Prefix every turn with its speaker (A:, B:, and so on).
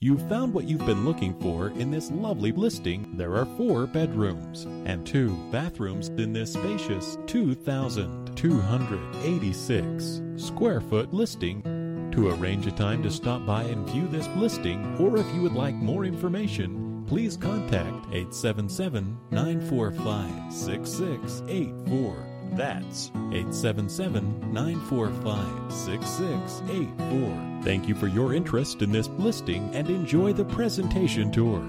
A: You've found what you've been looking for in this lovely listing. There are four bedrooms and two bathrooms in this spacious 2,286 square foot listing. To arrange a time to stop by and view this listing, or if you would like more information, please contact 877 945 6684. That's 877 945 6684. Thank you for your interest in this listing and enjoy the presentation tour.